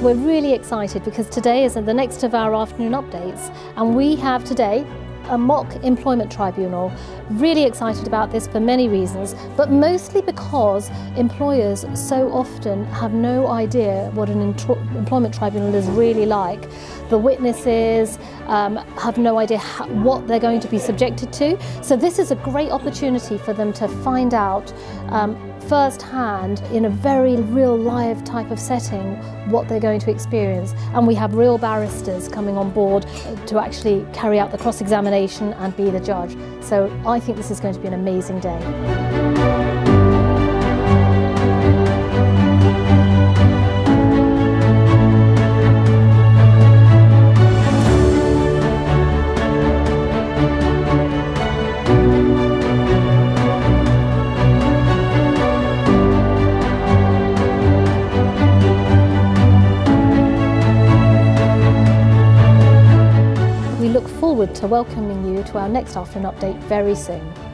we're really excited because today is the next of our afternoon updates and we have today a mock employment tribunal. Really excited about this for many reasons, but mostly because employers so often have no idea what an employment tribunal is really like. The witnesses um, have no idea what they're going to be subjected to. So this is a great opportunity for them to find out um, firsthand in a very real live type of setting what they're going to experience and we have real barristers coming on board to actually carry out the cross-examination and be the judge. So I think this is going to be an amazing day. Look forward to welcoming you to our next afternoon update very soon.